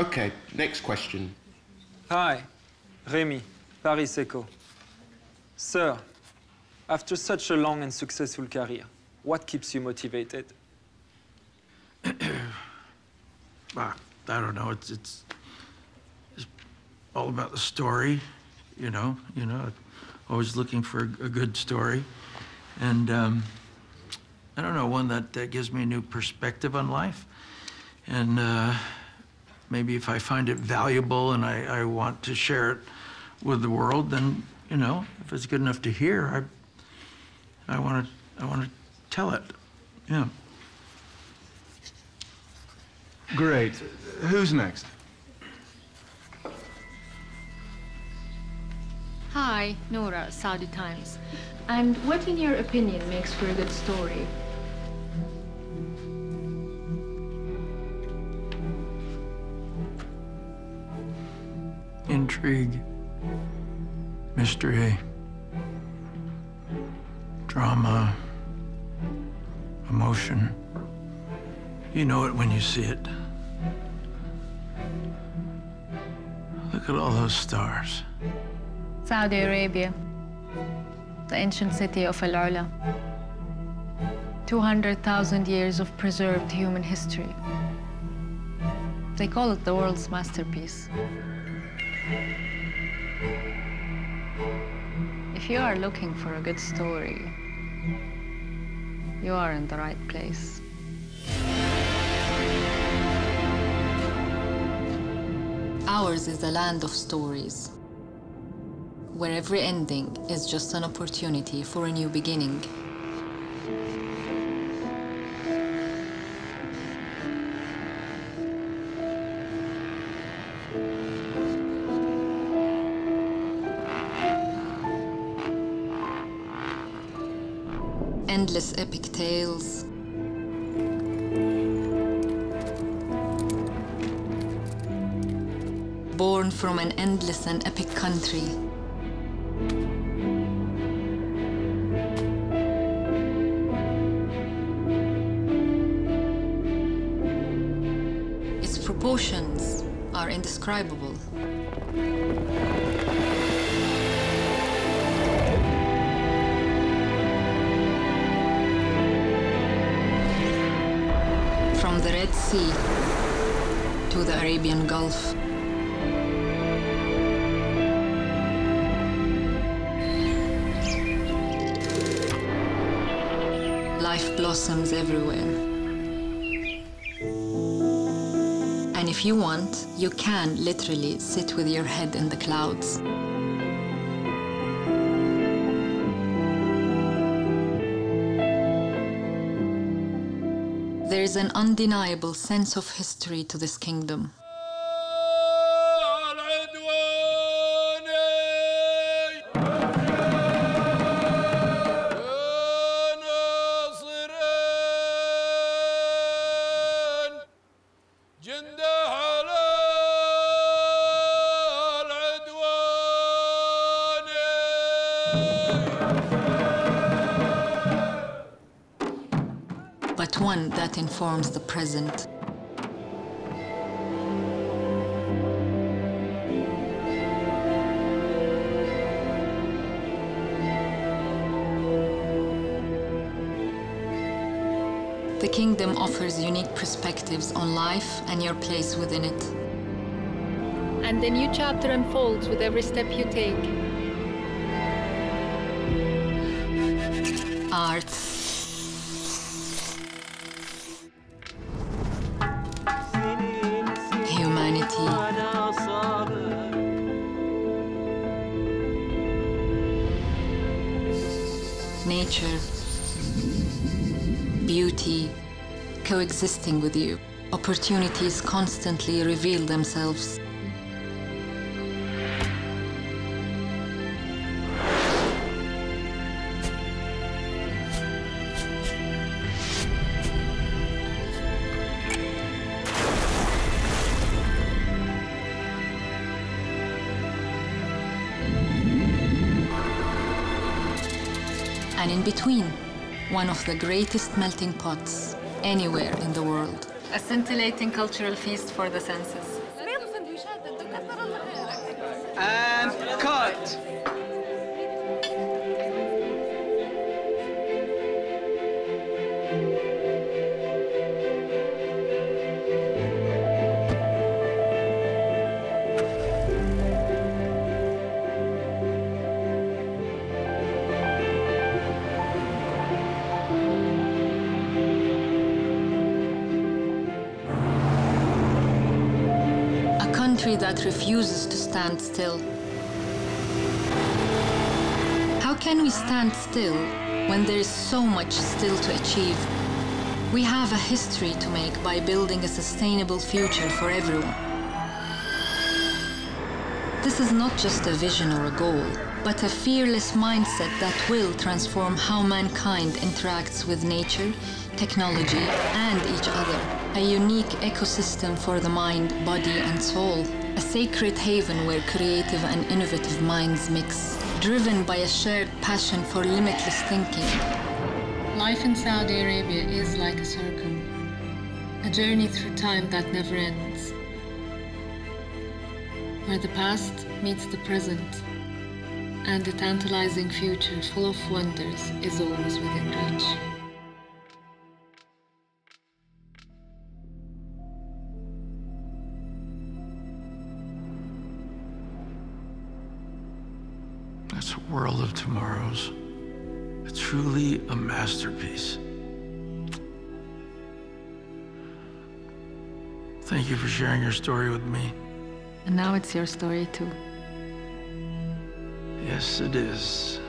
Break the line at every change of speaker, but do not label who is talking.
Okay, next question.
Hi, Rémi, Paris Echo. Sir, after such a long and successful career, what keeps you motivated?
Ah, I don't know. It's, it's it's all about the story, you know. You know, always looking for a, a good story, and um, I don't know one that, that gives me a new perspective on life, and uh, maybe if I find it valuable and I, I want to share it with the world, then you know, if it's good enough to hear, I I want to I want to tell it. Yeah.
Great. Who's next?
Hi, Nora, Saudi Times. And what, in your opinion, makes for a good story?
Intrigue, mystery, drama, emotion. You know it when you see it. Look at all those stars.
Saudi Arabia, the ancient city of Al Ula. 200,000 years of preserved human history. They call it the world's masterpiece. If you are looking for a good story, you are in the right place.
Ours is a land of stories, where every ending is just an opportunity for a new beginning. Endless epic tales, born from an endless and epic country. Its proportions are indescribable. The Red Sea to the Arabian Gulf. Life blossoms everywhere. And if you want, you can literally sit with your head in the clouds. There is an undeniable sense of history to this kingdom. One that informs the present. The kingdom offers unique perspectives on life and your place within it.
And a new chapter unfolds with every step you take.
Art, nature, beauty coexisting with you. Opportunities constantly reveal themselves. And in between, one of the greatest melting pots anywhere in the world. A scintillating cultural feast for the senses.
And um,
cut. Country that refuses to stand still. How can we stand still when there is so much still to achieve? We have a history to make by building a sustainable future for everyone. This is not just a vision or a goal, but a fearless mindset that will transform how mankind interacts with nature, technology, and each other. A unique ecosystem for the mind, body, and soul. A sacred haven where creative and innovative minds mix. Driven by a shared passion for limitless thinking. Life in Saudi Arabia is like a circle, a journey through time that never ends where the past meets the present, and a tantalizing future full of wonders is always within reach.
That's a world of tomorrows. Truly a masterpiece. Thank you for sharing your story with me.
And now it's your story too.
Yes, it is.